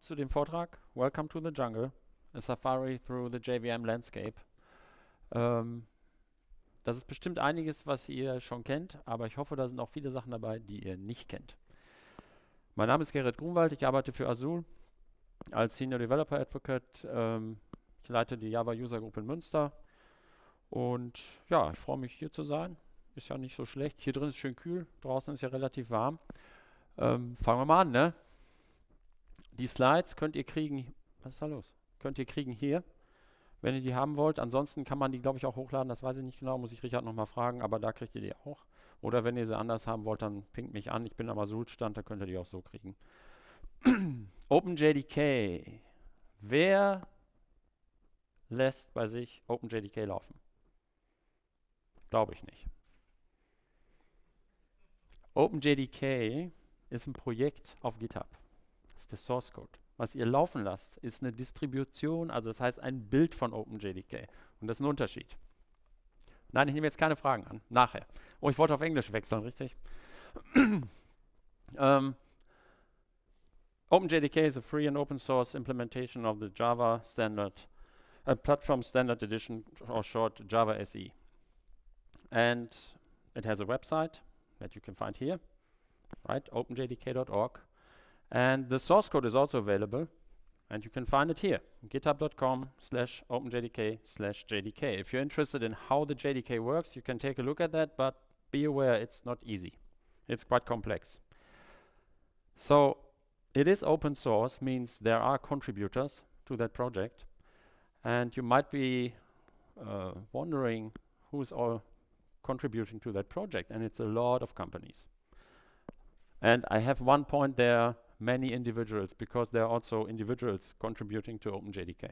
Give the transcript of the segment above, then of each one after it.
zu dem Vortrag Welcome to the Jungle, a Safari through the JVM Landscape. Ähm, das ist bestimmt einiges, was ihr schon kennt, aber ich hoffe, da sind auch viele Sachen dabei, die ihr nicht kennt. Mein Name ist Gerrit Grunwald, ich arbeite für Azul als Senior Developer Advocate. Ähm, ich leite die Java User Group in Münster und ja, ich freue mich hier zu sein. Ist ja nicht so schlecht. Hier drin ist schön kühl, draußen ist ja relativ warm. Ähm, fangen wir mal an, ne? Die Slides könnt ihr kriegen. Was ist da los? Könnt ihr kriegen hier, wenn ihr die haben wollt. Ansonsten kann man die, glaube ich, auch hochladen. Das weiß ich nicht genau, muss ich Richard nochmal fragen, aber da kriegt ihr die auch. Oder wenn ihr sie anders haben wollt, dann pinkt mich an. Ich bin am Azul-Stand, da könnt ihr die auch so kriegen. OpenJDK. Wer lässt bei sich OpenJDK laufen? Glaube ich nicht. OpenJDK ist ein Projekt auf GitHub. Ist der Source Code. Was ihr laufen lasst, ist eine Distribution, also das heißt ein Bild von OpenJDK. Und das ist ein Unterschied. Nein, ich nehme jetzt keine Fragen an. Nachher. Oh, ich wollte auf Englisch wechseln, richtig? ähm, OpenJDK is a free and open source implementation of the Java standard, a platform standard edition, or short Java SE. And it has a website that you can find here, right? openjdk.org. And the source code is also available, and you can find it here, github.com slash openjdk slash jdk. If you're interested in how the JDK works, you can take a look at that, but be aware it's not easy. It's quite complex. So it is open source, means there are contributors to that project. And you might be uh, wondering who's all contributing to that project. And it's a lot of companies. And I have one point there, many individuals, because there are also individuals contributing to OpenJDK.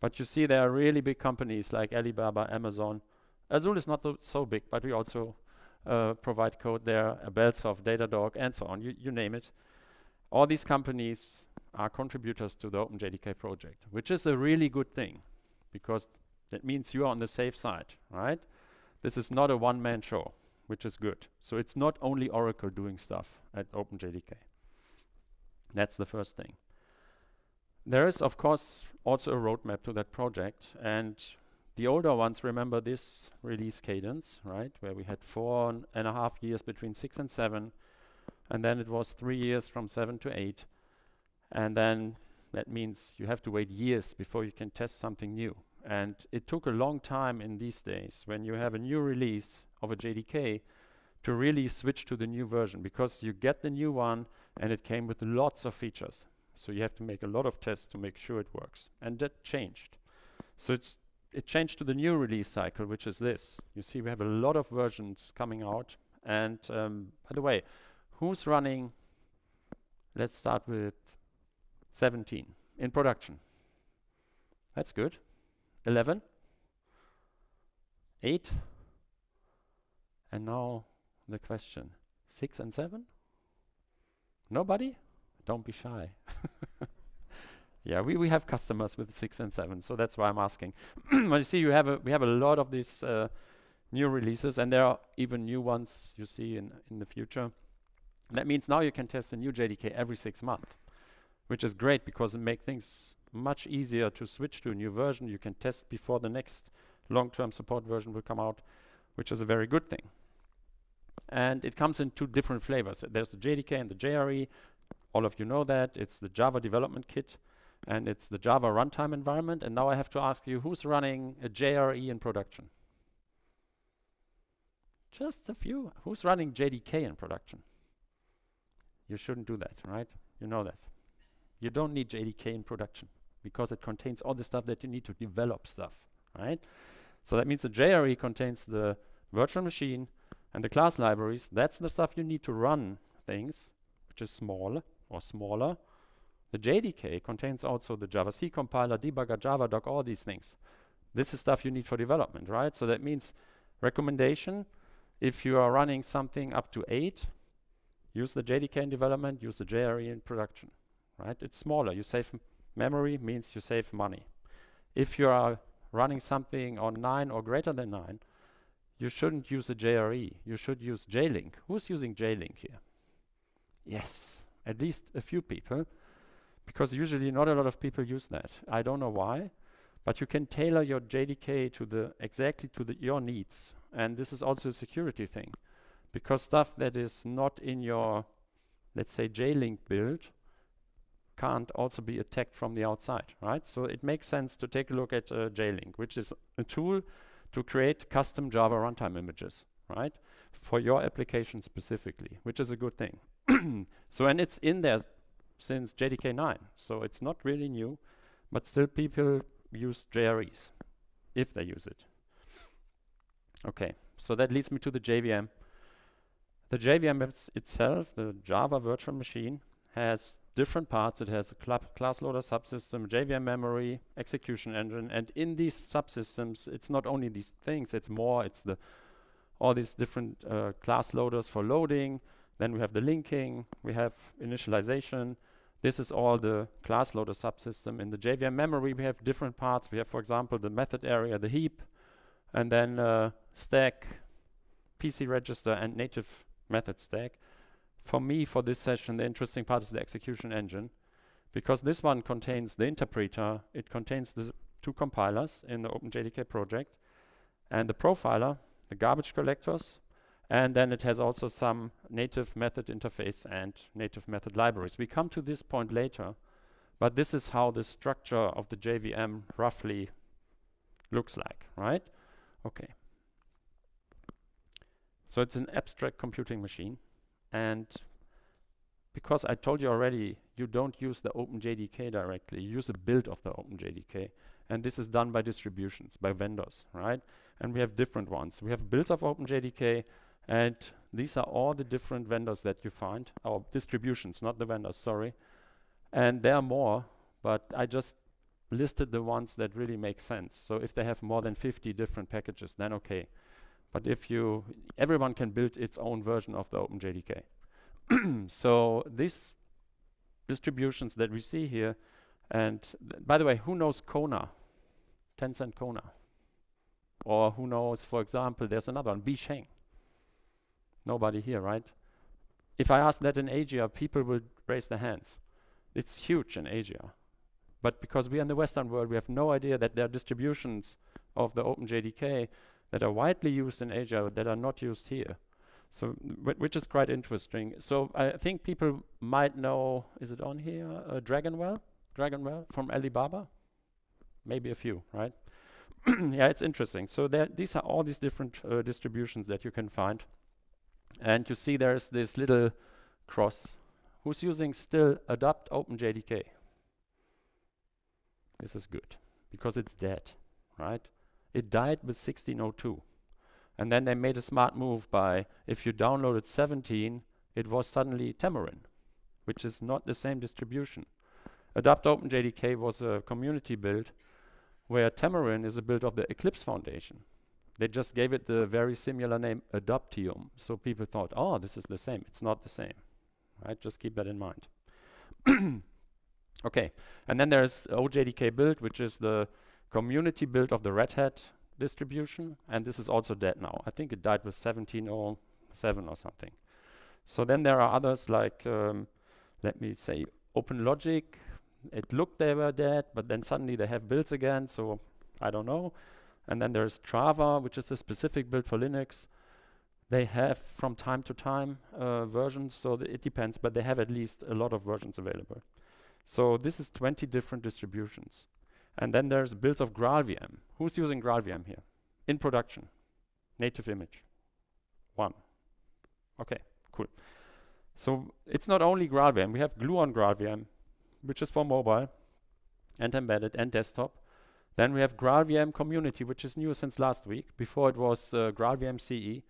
But you see there are really big companies like Alibaba, Amazon. Azul is not so big, but we also uh, provide code there, uh, Bellsoft, Datadog, and so on, you, you name it. All these companies are contributors to the OpenJDK project, which is a really good thing because that means you are on the safe side, right? This is not a one-man show, which is good. So it's not only Oracle doing stuff at OpenJDK. That's the first thing. There is, of course, also a roadmap to that project. And the older ones remember this release cadence, right? Where we had four and a half years between six and seven. And then it was three years from seven to eight. And then that means you have to wait years before you can test something new. And it took a long time in these days when you have a new release of a JDK to really switch to the new version because you get the new one and it came with lots of features. So you have to make a lot of tests to make sure it works. And that changed. So it's it changed to the new release cycle, which is this. You see, we have a lot of versions coming out. And um, by the way, who's running? Let's start with 17 in production. That's good. 11, 8, and now the question 6 and 7? Nobody? Don't be shy. yeah, we, we have customers with 6 and 7, so that's why I'm asking. but you see, you have a, we have a lot of these uh, new releases, and there are even new ones you see in, in the future. that means now you can test a new JDK every six months, which is great because it makes things much easier to switch to a new version. You can test before the next long-term support version will come out, which is a very good thing. And it comes in two different flavors. There's the JDK and the JRE. All of you know that. It's the Java Development Kit and it's the Java runtime environment. And now I have to ask you, who's running a JRE in production? Just a few. Who's running JDK in production? You shouldn't do that, right? You know that. You don't need JDK in production because it contains all the stuff that you need to develop stuff, right? So that means the JRE contains the virtual machine and the class libraries. That's the stuff you need to run things, which is small or smaller. The JDK contains also the Java C compiler, debugger, Javadoc, all these things. This is stuff you need for development, right? So that means recommendation, if you are running something up to 8, use the JDK in development, use the JRE in production, right? It's smaller, you save Memory means you save money. If you are running something on 9 or greater than 9, you shouldn't use a JRE. You should use JLink. Who's using JLink here? Yes, at least a few people. because usually not a lot of people use that. I don't know why, but you can tailor your JDK to the exactly to the your needs. And this is also a security thing, because stuff that is not in your, let's say, JLink build can't also be attacked from the outside, right? So it makes sense to take a look at uh, JLink, which is a tool to create custom Java runtime images, right? For your application specifically, which is a good thing. so and it's in there since JDK 9, so it's not really new, but still people use JREs if they use it. Okay, so that leads me to the JVM. The JVM itself, the Java virtual machine, has different parts. It has a class loader subsystem, JVM memory, execution engine, and in these subsystems, it's not only these things, it's more, it's the all these different uh, class loaders for loading, then we have the linking, we have initialization. This is all the class loader subsystem. In the JVM memory, we have different parts. We have, for example, the method area, the heap, and then uh, stack, PC register, and native method stack for me, for this session, the interesting part is the execution engine, because this one contains the interpreter, it contains the two compilers in the OpenJDK project, and the profiler, the garbage collectors, and then it has also some native method interface and native method libraries. We come to this point later, but this is how the structure of the JVM roughly looks like, right? Okay. So it's an abstract computing machine. And because I told you already, you don't use the OpenJDK directly, you use a build of the OpenJDK. And this is done by distributions, by vendors, right? And we have different ones. We have builds of OpenJDK, and these are all the different vendors that you find, our distributions, not the vendors, sorry. And there are more, but I just listed the ones that really make sense. So if they have more than 50 different packages, then okay. But if you, everyone can build its own version of the OpenJDK. so these distributions that we see here, and by the way, who knows Kona? Tencent Kona. Or who knows, for example, there's another one, Bisheng. Nobody here, right? If I ask that in Asia, people will raise their hands. It's huge in Asia. But because we are in the Western world, we have no idea that there are distributions of the OpenJDK that are widely used in Asia that are not used here. So, which is quite interesting. So I think people might know, is it on here, uh, Dragonwell? Dragonwell from Alibaba? Maybe a few, right? yeah, it's interesting. So these are all these different uh, distributions that you can find. And you see there's this little cross. Who's using still adopt OpenJDK? This is good, because it's dead, right? It died with 1602. And then they made a smart move by, if you downloaded 17, it was suddenly Temurin, which is not the same distribution. Adopt OpenJDK was a community build where Temurin is a build of the Eclipse Foundation. They just gave it the very similar name Adoptium. So people thought, oh, this is the same. It's not the same. Right? Just keep that in mind. okay. And then there's OJDK build, which is the community build of the Red Hat distribution, and this is also dead now. I think it died with 1707 or something. So then there are others like, um, let me say, OpenLogic. It looked they were dead, but then suddenly they have builds again, so I don't know. And then there's Trava, which is a specific build for Linux. They have from time to time uh, versions, so it depends, but they have at least a lot of versions available. So this is 20 different distributions. And then there's builds of GraalVM. Who's using GraalVM here? In production. Native image. One. Okay, cool. So it's not only GraalVM. We have Gluon GraalVM, which is for mobile and embedded and desktop. Then we have GraalVM Community, which is new since last week. Before it was uh, GraalVM CE.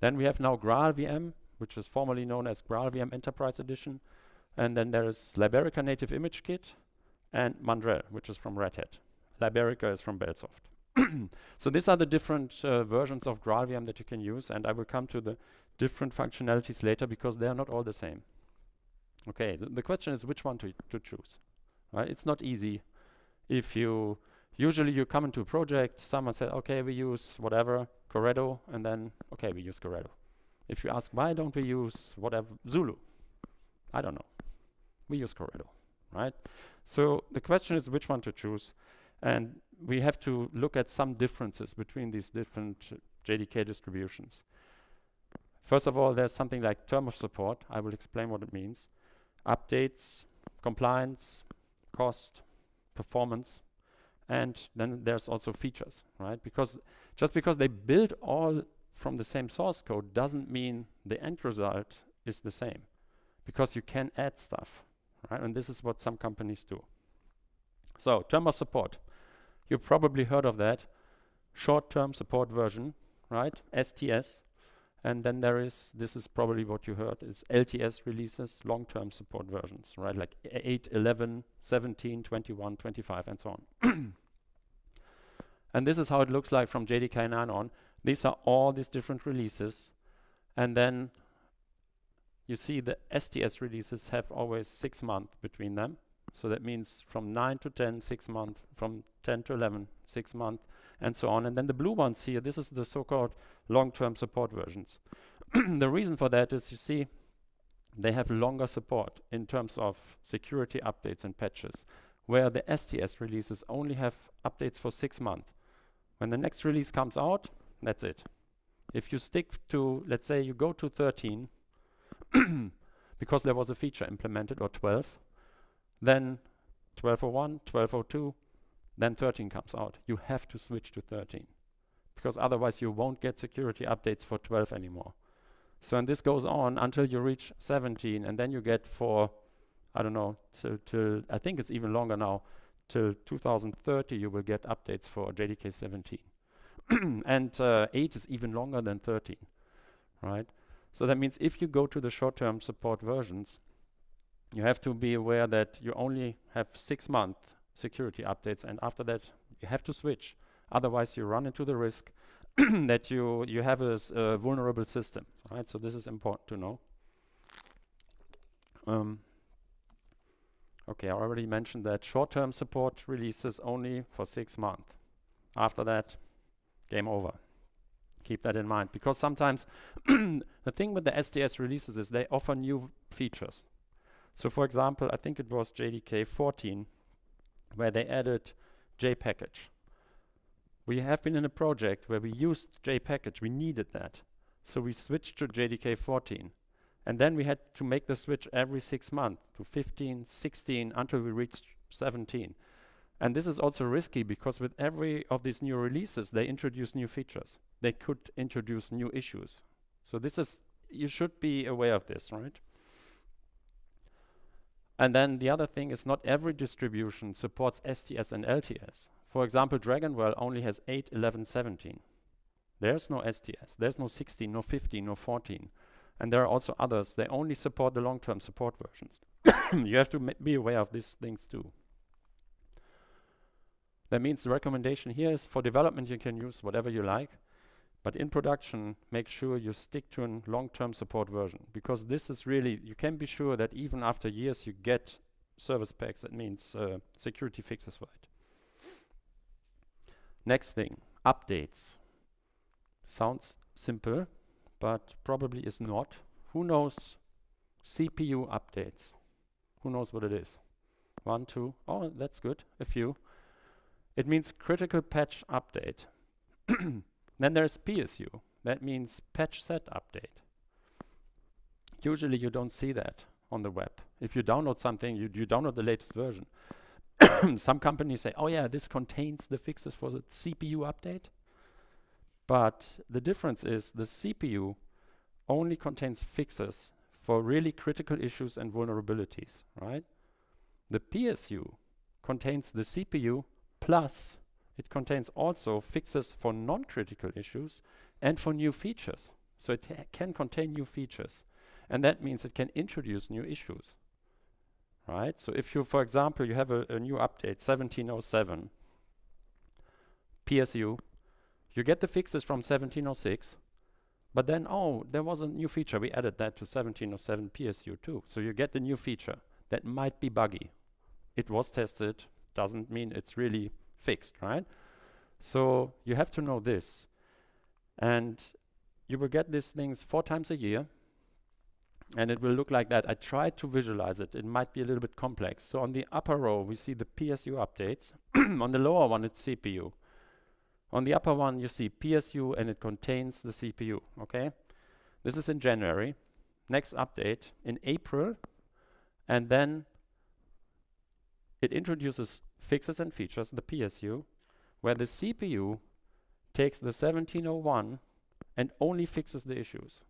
Then we have now GraalVM, which is formerly known as GraalVM Enterprise Edition. And then there is Liberica Native Image Kit, and Mandrel, which is from Red Hat. Liberica is from Bellsoft. so these are the different uh, versions of GraalVM that you can use, and I will come to the different functionalities later because they are not all the same. Okay, th the question is which one to, to choose. Right? It's not easy. If you usually you come into a project, someone said, okay, we use whatever, Corretto, and then, okay, we use Corretto. If you ask, why don't we use whatever, Zulu? I don't know. We use Corretto right? So the question is which one to choose, and we have to look at some differences between these different uh, JDK distributions. First of all, there's something like term of support. I will explain what it means. Updates, compliance, cost, performance, and then there's also features, right? Because just because they build all from the same source code doesn't mean the end result is the same because you can add stuff, right? And this is what some companies do. So, term of support. You've probably heard of that. Short-term support version, right? STS. And then there is, this is probably what you heard, is LTS releases, long-term support versions, right? Like 8, 11, 17, 21, 25, and so on. and this is how it looks like from JDK 9 on. These are all these different releases. And then you see the STS releases have always six months between them. So that means from 9 to 10, six months, from 10 to 11, six months, and so on. And then the blue ones here, this is the so-called long-term support versions. the reason for that is, you see, they have longer support in terms of security updates and patches, where the STS releases only have updates for six months. When the next release comes out, that's it. If you stick to, let's say you go to 13, because there was a feature implemented, or 12, then 1201, 1202, then 13 comes out. You have to switch to 13 because otherwise you won't get security updates for 12 anymore. So and this goes on until you reach 17 and then you get for, I don't know, till, till I think it's even longer now, till 2030 you will get updates for JDK 17. and uh, 8 is even longer than 13, right? So that means if you go to the short-term support versions, you have to be aware that you only have six month security updates and after that you have to switch. Otherwise you run into the risk that you, you have a, a, vulnerable system, right? So this is important to know. Um, okay, I already mentioned that short-term support releases only for six months. After that, game over. Keep that in mind because sometimes the thing with the STS releases is they offer new features. So for example, I think it was JDK 14 where they added JPackage. We have been in a project where we used JPackage, we needed that. So we switched to JDK 14. And then we had to make the switch every six months to 15, 16, until we reached 17. And this is also risky because with every of these new releases, they introduce new features. They could introduce new issues. So this is, you should be aware of this, right? And then the other thing is not every distribution supports STS and LTS. For example, Dragonwell only has 8, 11, 17. There's no STS. There's no 16, no 15, no 14. And there are also others. They only support the long-term support versions. you have to be aware of these things too. That means the recommendation here is for development you can use whatever you like. But in production, make sure you stick to a long-term support version because this is really, you can be sure that even after years you get service packs, that means uh, security fixes for it. Next thing, updates. Sounds simple, but probably is not. Who knows CPU updates? Who knows what it is? One, two, oh, that's good, a few. It means critical patch update. Then there's PSU. That means patch set update. Usually you don't see that on the web. If you download something, you, you download the latest version. Some companies say, oh yeah, this contains the fixes for the CPU update. But the difference is the CPU only contains fixes for really critical issues and vulnerabilities, right? The PSU contains the CPU plus it contains also fixes for non-critical issues and for new features. So it can contain new features. And that means it can introduce new issues. Right? So if you, for example, you have a, a new update, 1707, PSU, you get the fixes from 1706, but then, oh, there was a new feature. We added that to 1707 PSU too. So you get the new feature that might be buggy. It was tested, doesn't mean it's really fixed, right? So you have to know this. And you will get these things four times a year. and it will look like that. I tried to visualize it. It might be a little bit complex. So on the upper row, we see the PSU updates. on the lower one, it's CPU. On the upper one, you see PSU, and it contains the CPU, okay? This is in January. Next update in April, and then it introduces fixes and features, the PSU, where the CPU takes the 1701 and only fixes the issues.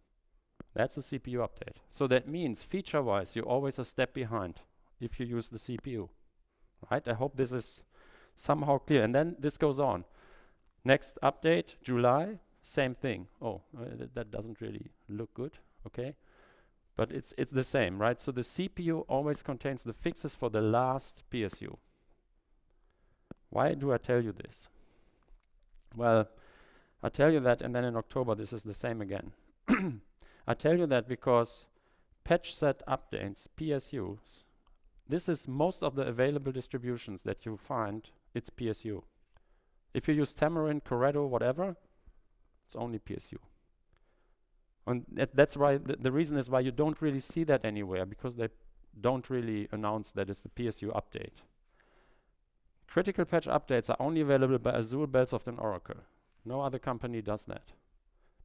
That's a CPU update. So that means feature-wise, you're always a step behind if you use the CPU. Right? I hope this is somehow clear. And then this goes on. Next update, July, same thing. Oh, uh, th that doesn't really look good. Okay. But it's, it's the same, right? So the CPU always contains the fixes for the last PSU. Why do I tell you this? Well, I tell you that, and then in October this is the same again. I tell you that because patch set updates, PSUs, this is most of the available distributions that you find, it's PSU. If you use Temurin, Corretto, whatever, it's only PSU. And that that's why the, the reason is why you don't really see that anywhere because they don't really announce that it's the PSU update. Critical patch updates are only available by Azul, Bellsoft, and Oracle. No other company does that.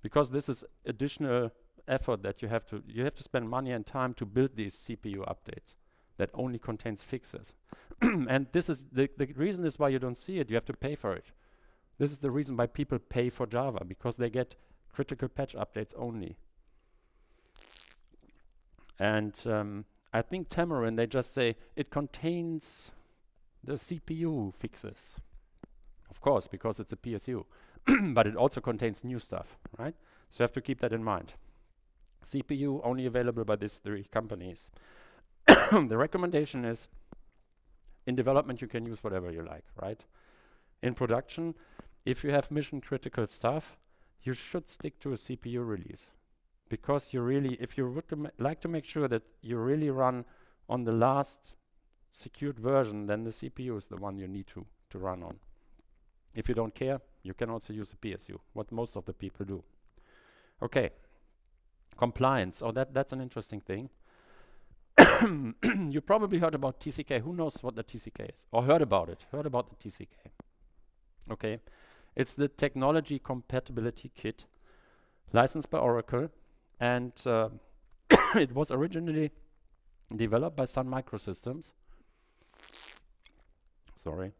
Because this is additional effort that you have to, you have to spend money and time to build these CPU updates that only contains fixes. and this is, the, the reason is why you don't see it, you have to pay for it. This is the reason why people pay for Java, because they get critical patch updates only. And um, I think Temurin, they just say it contains the CPU fixes. Of course, because it's a PSU. but it also contains new stuff, right? So you have to keep that in mind. CPU only available by these three companies. the recommendation is in development you can use whatever you like, right? In production, if you have mission critical stuff, you should stick to a CPU release because you really, if you would like to make sure that you really run on the last secured version, then the CPU is the one you need to, to run on. If you don't care, you can also use a PSU, what most of the people do. Okay, compliance. Oh, that, that's an interesting thing. you probably heard about TCK. Who knows what the TCK is? Or heard about it? Heard about the TCK. Okay. It's the Technology Compatibility Kit, licensed by Oracle. And uh, it was originally developed by Sun Microsystems. Sorry.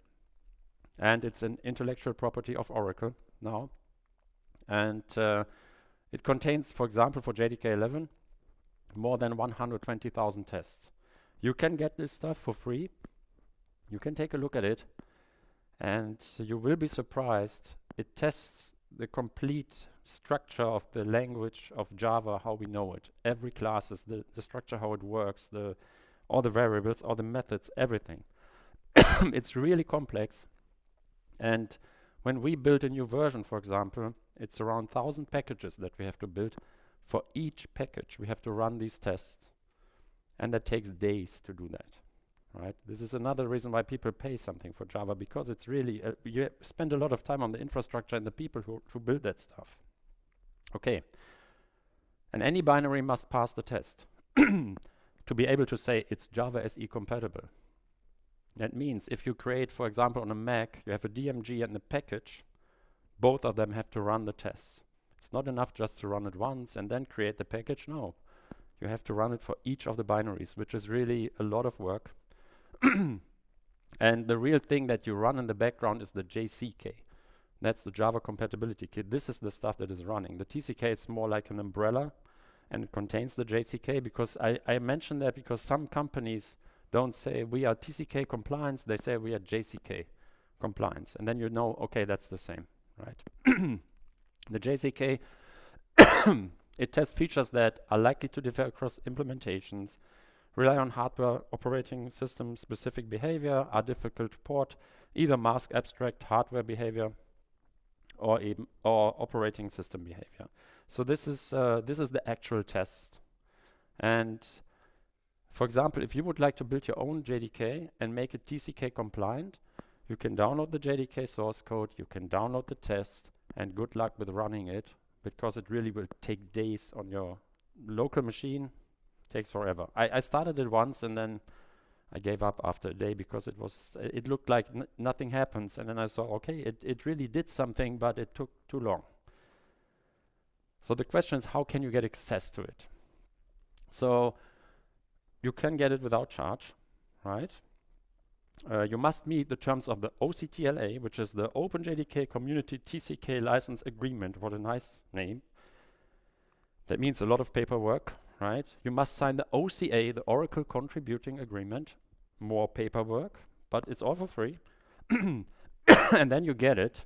And it's an intellectual property of Oracle now. And uh, it contains, for example, for JDK 11, more than 120,000 tests. You can get this stuff for free. You can take a look at it and you will be surprised. It tests the complete structure of the language of Java, how we know it. Every class is the, the structure, how it works, the all the variables, all the methods, everything. it's really complex. And when we build a new version, for example, it's around 1,000 packages that we have to build. For each package, we have to run these tests. And that takes days to do that. Right? This is another reason why people pay something for Java, because it's really, uh, you spend a lot of time on the infrastructure and the people who, who build that stuff. Okay. And any binary must pass the test to be able to say it's Java SE compatible. That means if you create, for example, on a Mac, you have a DMG and a package, both of them have to run the tests. It's not enough just to run it once and then create the package. No, you have to run it for each of the binaries, which is really a lot of work. and the real thing that you run in the background is the JCK. That's the Java compatibility kit. This is the stuff that is running. The TCK is more like an umbrella and it contains the JCK because I, I mentioned that because some companies don't say we are TCK compliance, they say we are JCK compliance. And then you know, okay, that's the same right? the JCK, it tests features that are likely to differ across implementations, rely on hardware operating system specific behavior, are difficult to port, either mask abstract hardware behavior or or operating system behavior. So this is uh, this is the actual test. And for example, if you would like to build your own JDK and make it TCK compliant, you can download the JDK source code, you can download the test, and good luck with running it, because it really will take days on your local machine, takes forever. I, I started it once and then I gave up after a day because it was it looked like nothing happens and then I saw okay it, it really did something but it took too long. So the question is how can you get access to it? So you can get it without charge, right? Uh, you must meet the terms of the OCTLA, which is the OpenJDK Community TCK License Agreement. What a nice name. That means a lot of paperwork, right? You must sign the OCA, the Oracle Contributing Agreement. More paperwork, but it's all for free. and then you get it.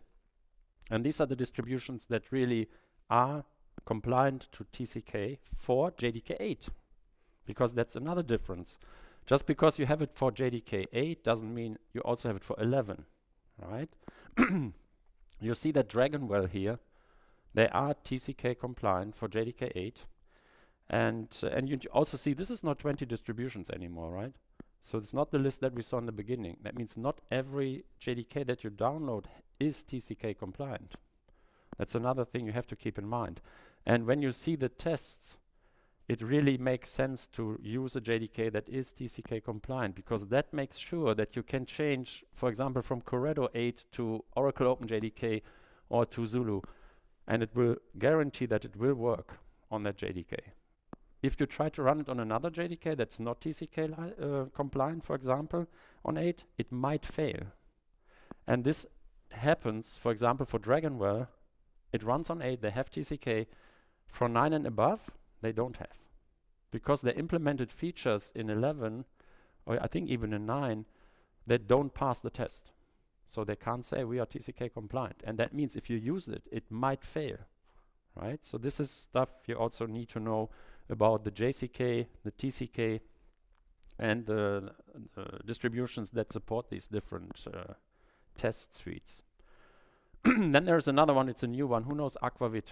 And these are the distributions that really are compliant to TCK for JDK 8, because that's another difference. Just because you have it for JDK 8 doesn't mean you also have it for 11, right? you see that Dragonwell here, they are TCK compliant for JDK 8. And, uh, and you also see this is not 20 distributions anymore, right? So it's not the list that we saw in the beginning. That means not every JDK that you download is TCK compliant. That's another thing you have to keep in mind. And when you see the tests, it really makes sense to use a JDK that is TCK compliant because that makes sure that you can change, for example, from Corretto 8 to Oracle OpenJDK or to Zulu, and it will guarantee that it will work on that JDK. If you try to run it on another JDK that's not TCK uh, compliant, for example, on 8, it might fail. And this happens, for example, for Dragonwell, it runs on 8, they have TCK, for 9 and above, they don't have. Because they implemented features in 11, or I think even in 9, that don't pass the test. So they can't say we are TCK compliant. And that means if you use it, it might fail, right? So this is stuff you also need to know about the JCK, the TCK, and the distributions that support these different uh, test suites. then there's another one, it's a new one. Who knows AQAvit?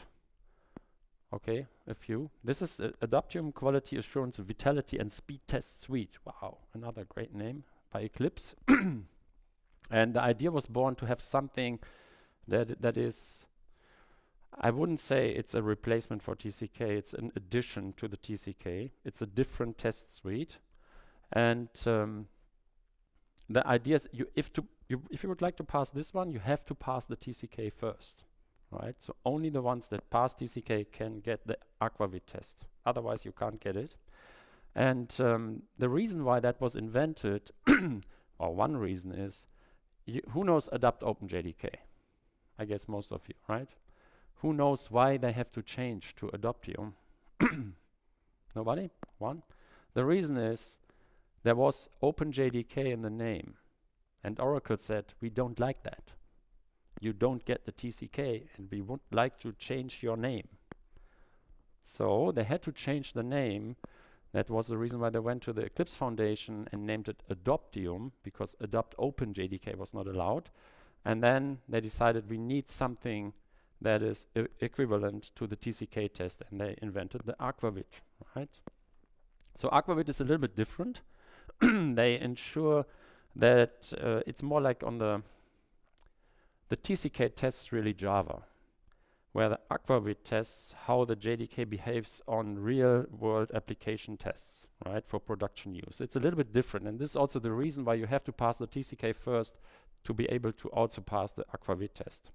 Okay, a few. This is uh, Adoptium Quality Assurance Vitality and Speed Test Suite. Wow, another great name by Eclipse. and the idea was born to have something that that is I wouldn't say it's a replacement for TCK, it's an addition to the TCK. It's a different test suite. And um, the idea is you if to you if you would like to pass this one, you have to pass the TCK first right? So only the ones that pass TCK can get the AQAvit test. Otherwise, you can't get it. And um, the reason why that was invented, or one reason is, who knows Adopt OpenJDK? I guess most of you, right? Who knows why they have to change to Adoptium? Nobody? One? The reason is there was OpenJDK in the name. And Oracle said, we don't like that you don't get the TCK and we would like to change your name. So they had to change the name. That was the reason why they went to the Eclipse Foundation and named it Adoptium because Adopt Open JDK was not allowed. And then they decided we need something that is equivalent to the TCK test and they invented the AQAvit, right? So AQAvit is a little bit different. they ensure that uh, it's more like on the the TCK tests really Java, where the AQAvit tests how the JDK behaves on real world application tests, right, for production use. It's a little bit different, and this is also the reason why you have to pass the TCK first to be able to also pass the AQAvit test.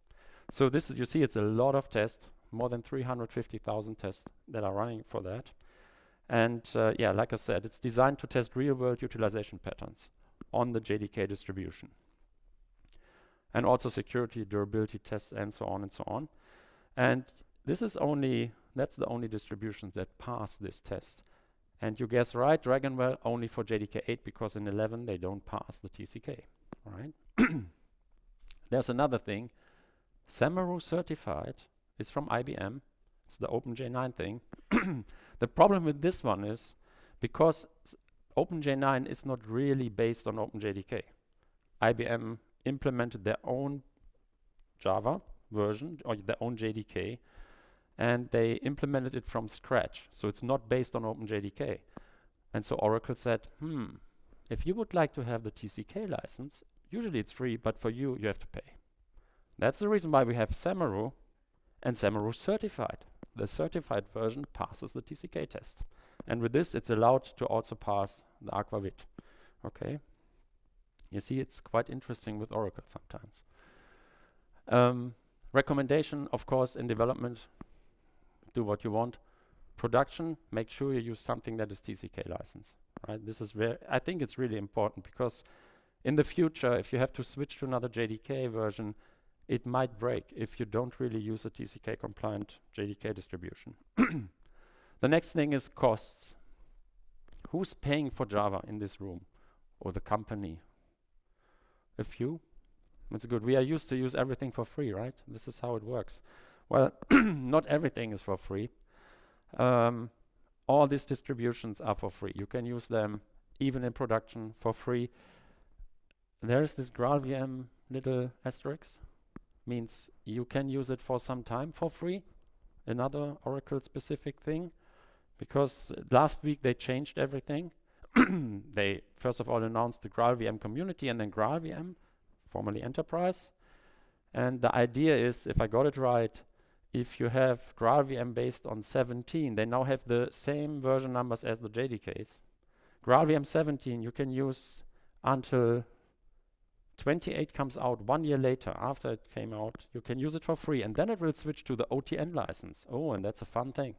So this is, you see, it's a lot of tests, more than 350,000 tests that are running for that. And uh, yeah, like I said, it's designed to test real world utilization patterns on the JDK distribution and also security, durability tests, and so on and so on. And this is only, that's the only distributions that pass this test. And you guess right, Dragonwell only for JDK 8 because in 11 they don't pass the TCK, right? There's another thing. Semeru certified is from IBM. It's the OpenJ9 thing. the problem with this one is because OpenJ9 is not really based on OpenJDK. IBM implemented their own Java version or their own JDK and they implemented it from scratch. So it's not based on OpenJDK. And so Oracle said, hmm, if you would like to have the TCK license, usually it's free, but for you, you have to pay. That's the reason why we have Semeru and Semeru certified. The certified version passes the TCK test. And with this, it's allowed to also pass the AQAvit. Okay. You see, it's quite interesting with Oracle sometimes. Um, recommendation, of course, in development, do what you want. Production, make sure you use something that is TCK licensed. Right? This is I think it's really important because in the future, if you have to switch to another JDK version, it might break if you don't really use a TCK compliant JDK distribution. the next thing is costs. Who's paying for Java in this room or the company? A few? That's good. We are used to use everything for free, right? This is how it works. Well, not everything is for free. Um, all these distributions are for free. You can use them even in production for free. There's this GraalVM little asterisk. Means you can use it for some time for free. Another Oracle specific thing. Because last week they changed everything. they first of all announced the GraalVM community and then GraalVM, formerly Enterprise. And the idea is, if I got it right, if you have GraalVM based on 17, they now have the same version numbers as the JDKs. GraalVM 17 you can use until 28 comes out one year later after it came out. You can use it for free and then it will switch to the OTN license. Oh, and that's a fun thing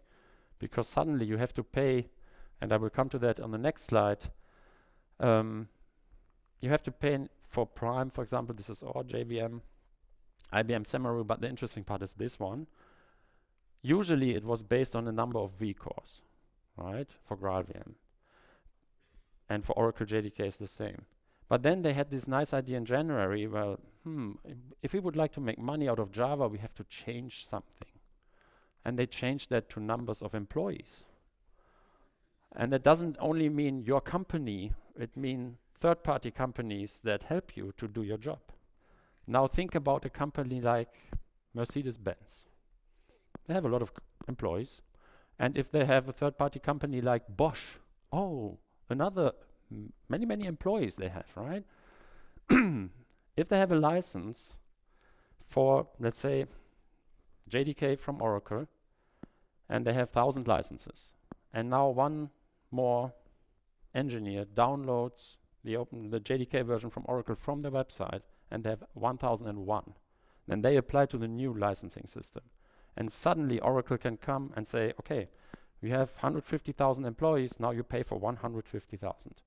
because suddenly you have to pay, and I will come to that on the next slide. Um, you have to pay for Prime, for example, this is our JVM, IBM Semeru, but the interesting part is this one. Usually it was based on a number of vCores, right, for GraalVM. And for Oracle JDK is the same. But then they had this nice idea in January, well, hmm, if we would like to make money out of Java, we have to change something. And they changed that to numbers of employees. And that doesn't only mean your company, it means third-party companies that help you to do your job. Now think about a company like Mercedes-Benz. They have a lot of employees. And if they have a third-party company like Bosch, oh, another many, many employees they have, right? if they have a license for, let's say, JDK from Oracle, and they have 1,000 licenses, and now one more engineer downloads the open the JDK version from Oracle from the website, and they have 1001. Then they apply to the new licensing system. And suddenly Oracle can come and say, okay, we have 150,000 employees, now you pay for 150,000.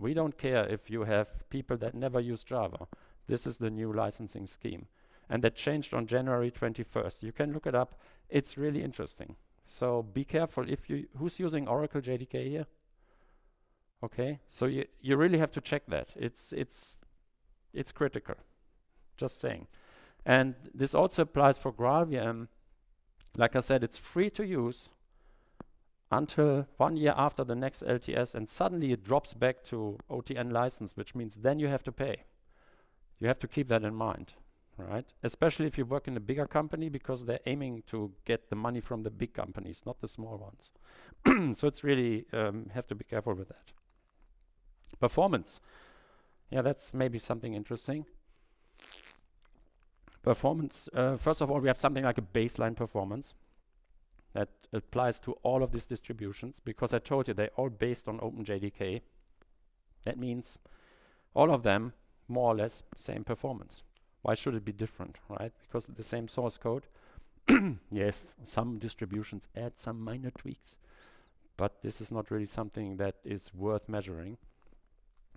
We don't care if you have people that never use Java. This is the new licensing scheme. And that changed on January 21st. You can look it up. It's really interesting. So be careful if you, who's using Oracle JDK here? Okay, so you, you really have to check that. It's, it's, it's critical, just saying. And this also applies for GraalVM like I said, it's free to use until one year after the next LTS, and suddenly it drops back to OTN license, which means then you have to pay. You have to keep that in mind, right? Especially if you work in a bigger company, because they're aiming to get the money from the big companies, not the small ones. so it's really, um, have to be careful with that. Performance. Yeah, that's maybe something interesting performance, uh, first of all, we have something like a baseline performance that applies to all of these distributions because I told you they're all based on OpenJDK. That means all of them, more or less, same performance. Why should it be different, right? Because the same source code. yes, some distributions add some minor tweaks, but this is not really something that is worth measuring.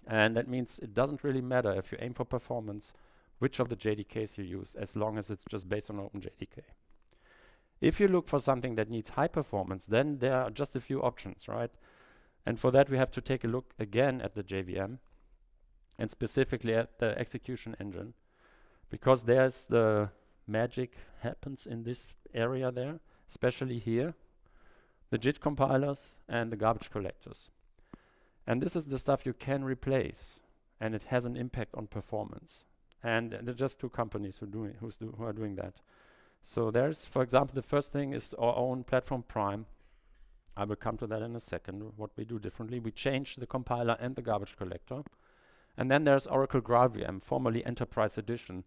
And that means it doesn't really matter if you aim for performance which of the JDKs you use, as long as it's just based on OpenJDK. If you look for something that needs high performance, then there are just a few options, right? And for that, we have to take a look again at the JVM and specifically at the execution engine because there's the magic happens in this area there, especially here, the JIT compilers and the garbage collectors. And this is the stuff you can replace and it has an impact on performance. And there are just two companies who, doing, do, who are doing that. So there's, for example, the first thing is our own platform Prime. I will come to that in a second, what we do differently. We change the compiler and the garbage collector. And then there's Oracle GraalVM, formerly Enterprise Edition.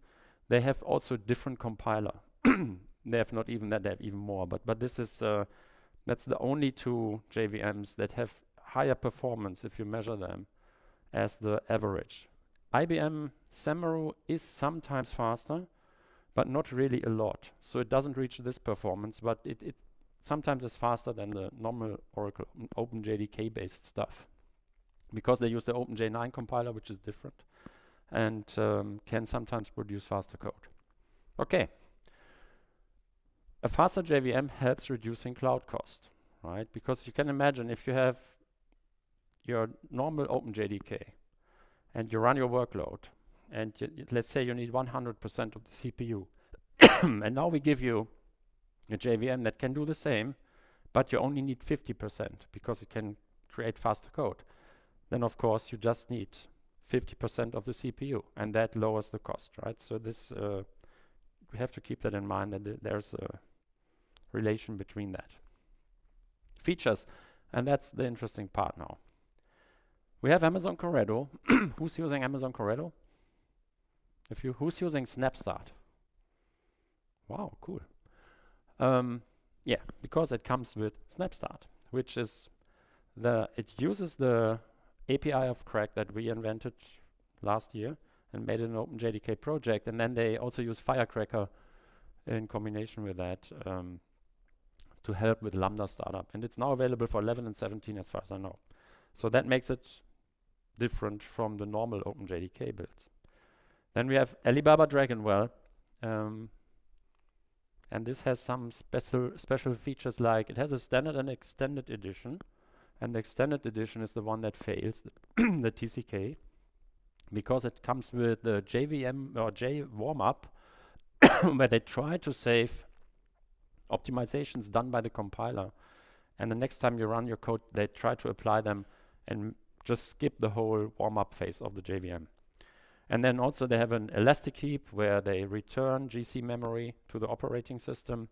They have also different compiler. they have not even that, they have even more. But, but this is uh, That's the only two JVMs that have higher performance if you measure them as the average. IBM Semeru is sometimes faster, but not really a lot. So it doesn't reach this performance, but it, it sometimes is faster than the normal Oracle OpenJDK based stuff because they use the OpenJ9 compiler, which is different, and um, can sometimes produce faster code. Okay. A faster JVM helps reducing cloud cost, right? Because you can imagine if you have your normal OpenJDK and you run your workload and let's say you need 100% of the CPU and now we give you a JVM that can do the same but you only need 50% because it can create faster code. Then of course you just need 50% of the CPU and that lowers the cost right? So this uh, we have to keep that in mind that th there's a relation between that. Features and that's the interesting part now. We have Amazon Corretto. who's using Amazon Corretto? If you who's using Snapstart? Wow, cool. Um, yeah, because it comes with Snapstart, which is the it uses the API of CRaC that we invented last year and made an OpenJDK project, and then they also use Firecracker in combination with that um, to help with Lambda startup, and it's now available for 11 and 17 as far as I know. So that makes it different from the normal OpenJDK builds. Then we have Alibaba Dragonwell. Um, and this has some special special features like it has a standard and extended edition. And the extended edition is the one that fails, the TCK, because it comes with the JVM or JWarmup, where they try to save optimizations done by the compiler. And the next time you run your code, they try to apply them and just skip the whole warm-up phase of the JVM. And then also they have an elastic heap where they return GC memory to the operating system.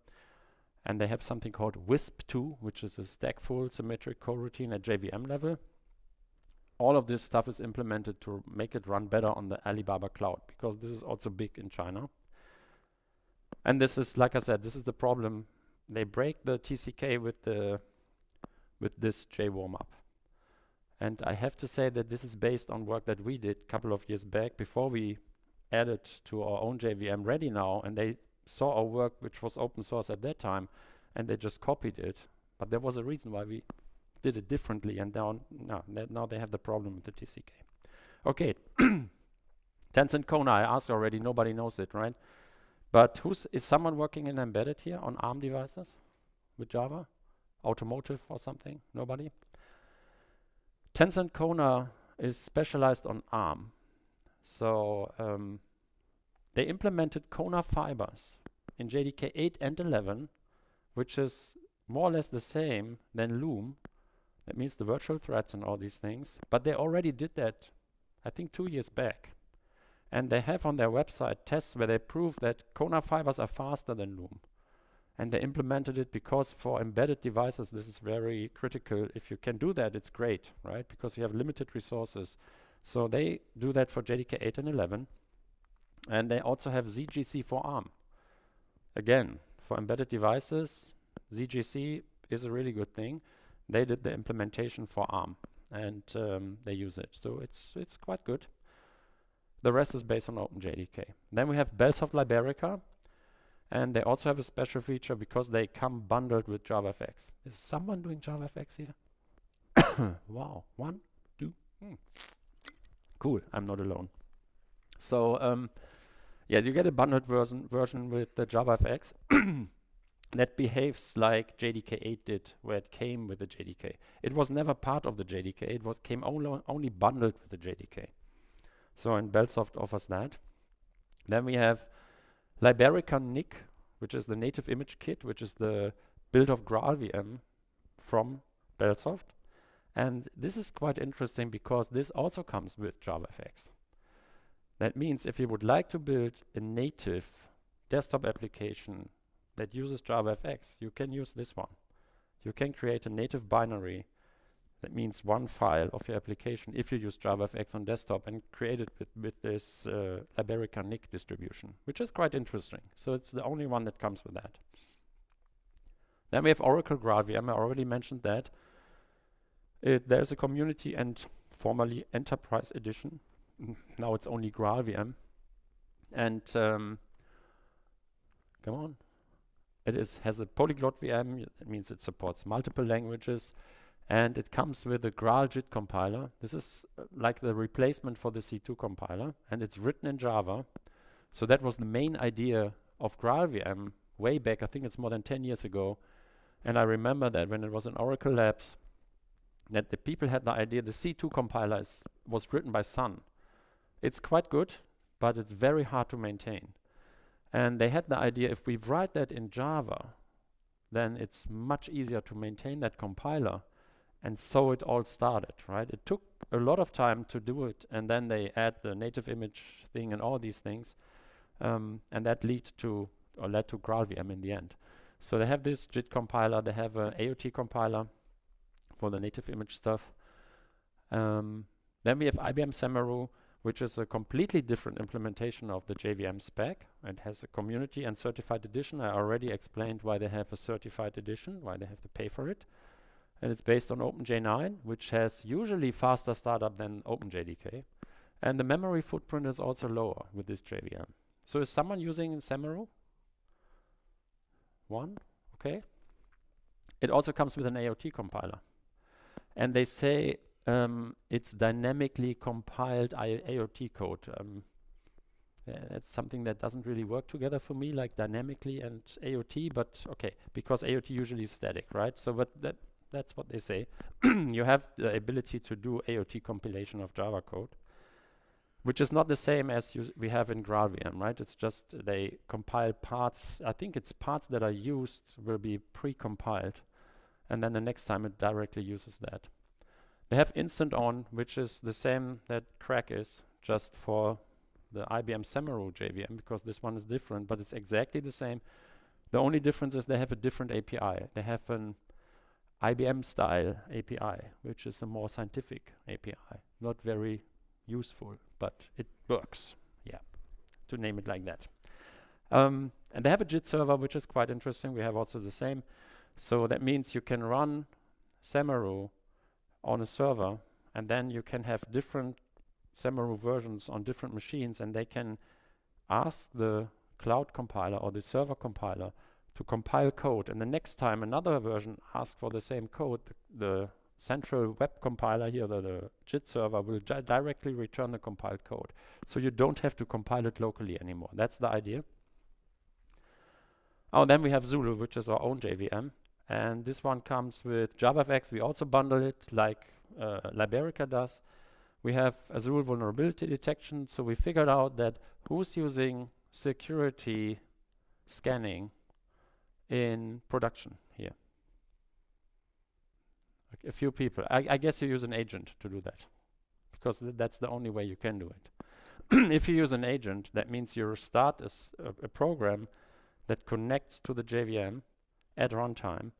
And they have something called WISP2, which is a stackful symmetric coroutine at JVM level. All of this stuff is implemented to make it run better on the Alibaba cloud, because this is also big in China. And this is, like I said, this is the problem. They break the TCK with the with this JWarmup. And I have to say that this is based on work that we did a couple of years back before we added to our own JVM ReadyNow. And they saw our work, which was open source at that time, and they just copied it. But there was a reason why we did it differently. And now, no, now they have the problem with the TCK. Okay. Tencent Kona, I asked already, nobody knows it, right? But who's is someone working in embedded here on ARM devices with Java? Automotive or something? Nobody? Tencent Kona is specialized on ARM. So um, they implemented Kona fibers in JDK 8 and 11, which is more or less the same than Loom. That means the virtual threads and all these things. But they already did that, I think, two years back. And they have on their website tests where they prove that Kona fibers are faster than Loom and they implemented it because for embedded devices this is very critical. If you can do that it's great right? Because you have limited resources. So they do that for JDK 8 and 11 and they also have ZGC for ARM again for embedded devices ZGC is a really good thing. They did the implementation for ARM and um, they use it. So it's it's quite good. The rest is based on OpenJDK then we have Bellsoft Liberica and they also have a special feature because they come bundled with JavaFX. Is someone doing JavaFX here? wow, one, two, hmm. cool. I'm not alone. So um, yeah, you get a bundled version version with the JavaFX that behaves like JDK 8 did, where it came with the JDK. It was never part of the JDK. It was came only only bundled with the JDK. So and Bellsoft offers that. Then we have Liberica NIK, which is the native image kit, which is the build of GraalVM from Bellsoft. And this is quite interesting because this also comes with JavaFX. That means if you would like to build a native desktop application that uses JavaFX, you can use this one. You can create a native binary that means one file of your application if you use JavaFX on desktop and create it with, with this uh, Liberica NIK distribution, which is quite interesting. So it's the only one that comes with that. Then we have Oracle GraalVM. I already mentioned that. It, there's a community and formerly Enterprise Edition. now it's only GraalVM. And um, come on. It is has a polyglot VM. It means it supports multiple languages. And it comes with a Graal JIT compiler. This is uh, like the replacement for the C2 compiler. And it's written in Java. So that was the main idea of GraalVM way back. I think it's more than 10 years ago. And I remember that when it was in Oracle Labs, that the people had the idea the C2 compiler is, was written by Sun. It's quite good, but it's very hard to maintain. And they had the idea if we write that in Java, then it's much easier to maintain that compiler. And so it all started, right? It took a lot of time to do it, and then they add the native image thing and all these things. Um, and that led to or led to GraalVM in the end. So they have this JIT compiler, they have an AOT compiler for the native image stuff. Um, then we have IBM Semeru, which is a completely different implementation of the JVM spec and has a community and certified edition. I already explained why they have a certified edition, why they have to pay for it. And it's based on OpenJ9, which has usually faster startup than OpenJDK. And the memory footprint is also lower with this JVM. So is someone using Semeru? One, okay. It also comes with an AOT compiler. And they say um, it's dynamically compiled I AOT code. Um, that's something that doesn't really work together for me, like dynamically and AOT, but okay, because AOT usually is static, right? So, but that that's what they say. you have the ability to do AOT compilation of Java code which is not the same as we have in GraalVM, right? It's just they compile parts. I think it's parts that are used will be pre-compiled, and then the next time it directly uses that. They have InstantOn, which is the same that CRaC is, just for the IBM Semeru JVM, because this one is different, but it's exactly the same. The only difference is they have a different API. They have an IBM style API, which is a more scientific API, not very useful, but it works. Yeah, to name it like that. Um, and they have a JIT server, which is quite interesting. We have also the same. So that means you can run Semeru on a server, and then you can have different Semeru versions on different machines, and they can ask the cloud compiler or the server compiler to compile code. And the next time another version asks for the same code, the, the central web compiler here, the, the JIT server, will directly return the compiled code. So you don't have to compile it locally anymore. That's the idea. Oh, then we have Zulu, which is our own JVM. And this one comes with JavaFX. We also bundle it like uh, Liberica does. We have Azul vulnerability detection. So we figured out that who's using security scanning in production here a few people. I, I, guess you use an agent to do that because th that's the only way you can do it. if you use an agent, that means you start a, a program that connects to the JVM at runtime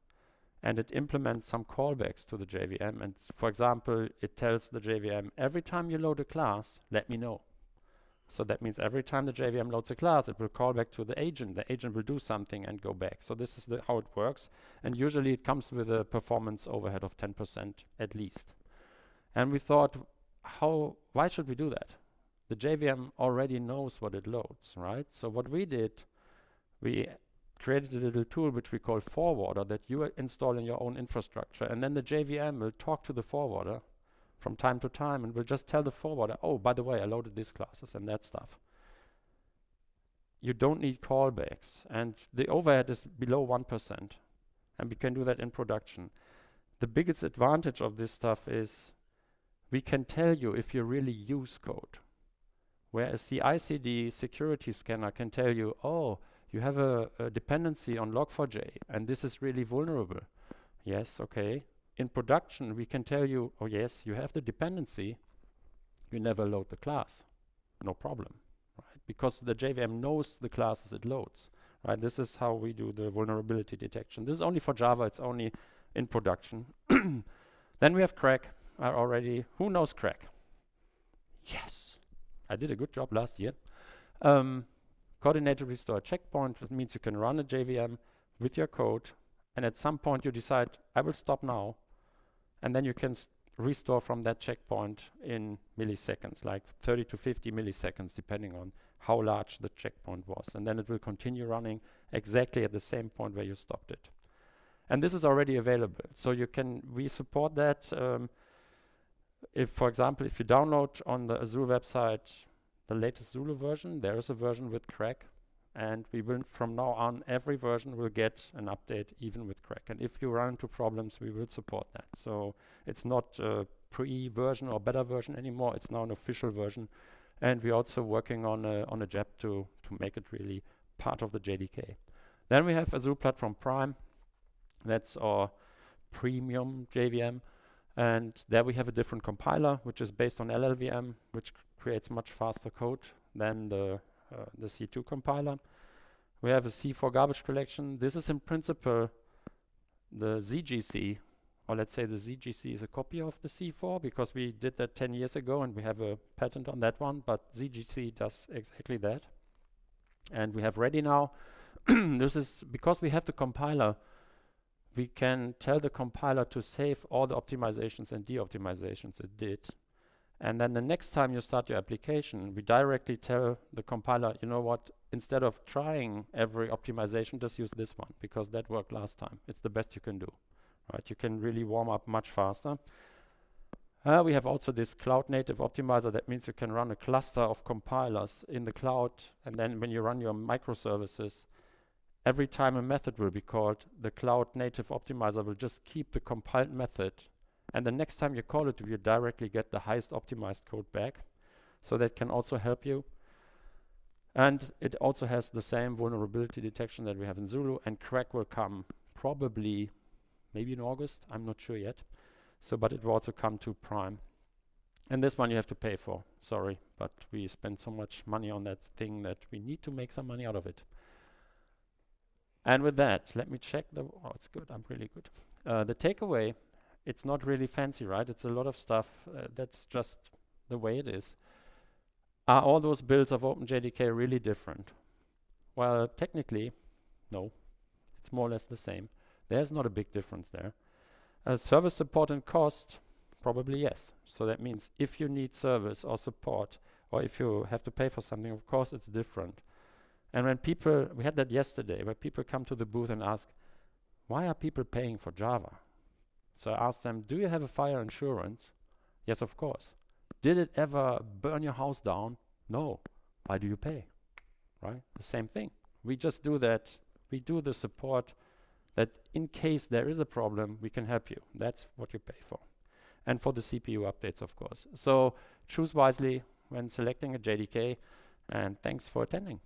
and it implements some callbacks to the JVM. And for example, it tells the JVM, every time you load a class, let me know. So that means every time the JVM loads a class, it will call back to the agent. The agent will do something and go back. So this is how it works. And usually it comes with a performance overhead of 10% at least. And we thought, how, why should we do that? The JVM already knows what it loads, right? So what we did, we created a little tool which we call forwarder that you install in your own infrastructure. And then the JVM will talk to the forwarder from time to time and we'll just tell the forwarder, oh, by the way, I loaded these classes and that stuff. You don't need callbacks and the overhead is below 1% and we can do that in production. The biggest advantage of this stuff is we can tell you if you really use code. Whereas the ICD security scanner can tell you, oh, you have a, a dependency on log4j and this is really vulnerable. Yes, okay, in production, we can tell you, oh yes, you have the dependency, you never load the class, no problem, right? Because the JVM knows the classes it loads, right? This is how we do the vulnerability detection. This is only for Java, it's only in production. then we have CRaC I already, who knows CRaC? Yes, I did a good job last year. Um, coordinated restore checkpoint, that means you can run a JVM with your code and at some point you decide, I will stop now, and then you can restore from that checkpoint in milliseconds, like 30 to 50 milliseconds, depending on how large the checkpoint was. And then it will continue running exactly at the same point where you stopped it. And this is already available. So you can, we support that. Um, if, for example, if you download on the Azul website the latest Zulu version, there is a version with CRaC. And we will, from now on, every version will get an update, even with CRaC. And if you run into problems, we will support that. So it's not a pre-version or beta version anymore. It's now an official version. And we're also working on a, on a JEP to, to make it really part of the JDK. Then we have Azul Platform Prime. That's our premium JVM. And there we have a different compiler, which is based on LLVM, which creates much faster code than the, Uh, the C2 compiler. We have a C4 garbage collection. This is in principle the ZGC, or let's say the ZGC is a copy of the C4 because we did that 10 years ago and we have a patent on that one, but ZGC does exactly that. And we have ReadyNow. this is because we have the compiler we can tell the compiler to save all the optimizations and de-optimizations it did. And then the next time you start your application, we directly tell the compiler, you know what, instead of trying every optimization, just use this one because that worked last time. It's the best you can do. Right? You can really warm up much faster. Uh, we have also this cloud native optimizer. That means you can run a cluster of compilers in the cloud. And then when you run your microservices, every time a method will be called, the cloud native optimizer will just keep the compiled method. And the next time you call it, you directly get the highest optimized code back. So that can also help you. And it also has the same vulnerability detection that we have in Zulu. And CRaC will come probably maybe in August. I'm not sure yet. So, but it will also come to Prime. And this one you have to pay for. Sorry, but we spend so much money on that thing that we need to make some money out of it. And with that, let me check the, oh, it's good, I'm really good. Uh, the takeaway, it's not really fancy, right? It's a lot of stuff uh, that's just the way it is. Are all those builds of OpenJDK really different? Well, technically, no. It's more or less the same. There's not a big difference there. Uh, service support and cost, probably yes. So that means if you need service or support, or if you have to pay for something, of course it's different. And when people, we had that yesterday, where people come to the booth and ask, why are people paying for Java? So I asked them, do you have a fire insurance? Yes, of course. Did it ever burn your house down? No. Why do you pay? Right? The same thing. We just do that. We do the support that in case there is a problem, we can help you. That's what you pay for. And for the CPU updates, of course. So choose wisely when selecting a JDK, and thanks for attending.